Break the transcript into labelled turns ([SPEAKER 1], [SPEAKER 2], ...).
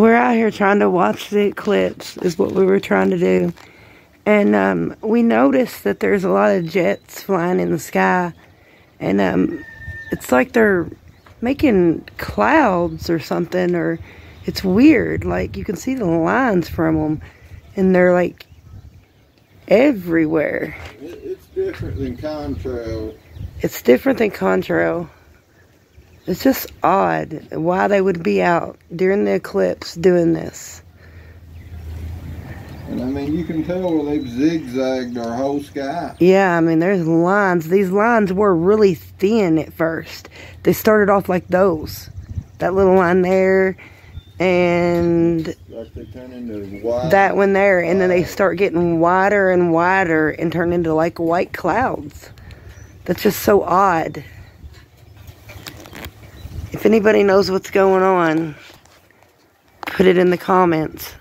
[SPEAKER 1] we're out here trying to watch the eclipse is what we were trying to do. And um, we noticed that there's a lot of jets flying in the sky. And um, it's like they're making clouds or something or it's weird. Like you can see the lines from them and they're like everywhere.
[SPEAKER 2] It's different than contrail.
[SPEAKER 1] It's different than contrail it's just odd why they would be out during the eclipse doing this.
[SPEAKER 2] And I mean, you can tell where they've zigzagged our whole sky.
[SPEAKER 1] Yeah, I mean, there's lines. These lines were really thin at first. They started off like those. That little line there, and
[SPEAKER 2] like
[SPEAKER 1] that one there. And then they start getting wider and wider and turn into like white clouds. That's just so odd. If anybody knows what's going on, put it in the comments.